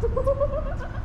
ハハハハ!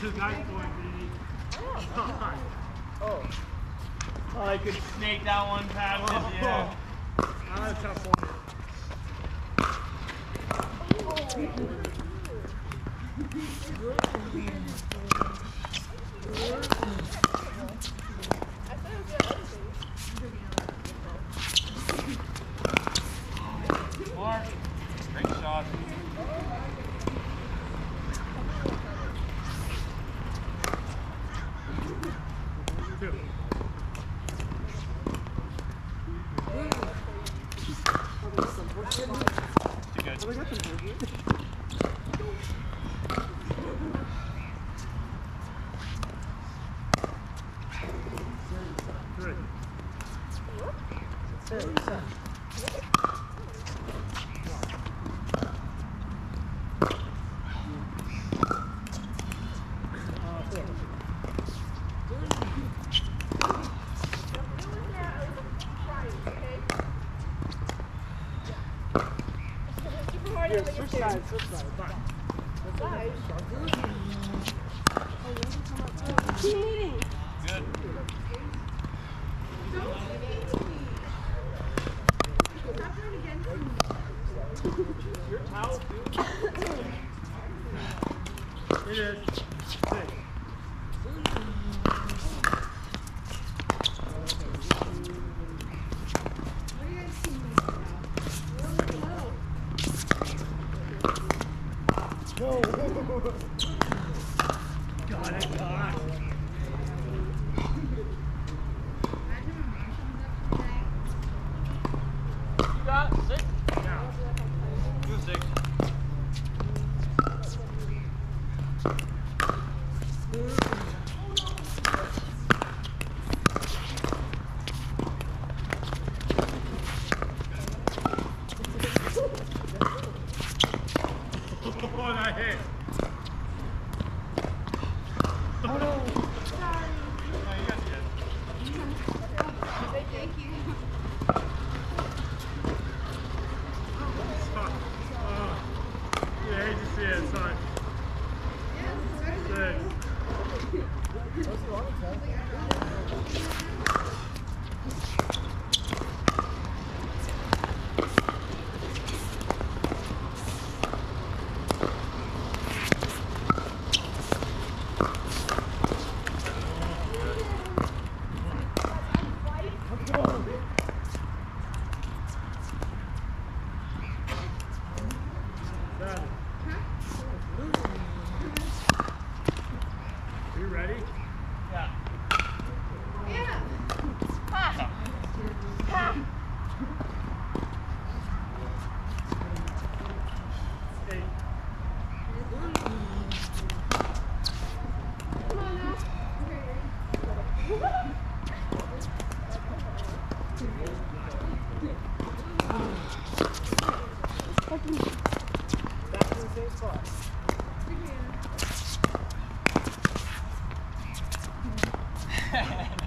two guys going, oh. oh. oh, I could snake that one past oh. him, yeah. Not a tough one. Oh. Too good. Three. Here, switch sides, switch sides. Team meeting. Good. It is. Six. Got it, got it. You got six. Now, Two six. oh, that hit. No, you got it. Oh, yeah, See it, son. Six. Seven. You ready? Yeah. Yeah.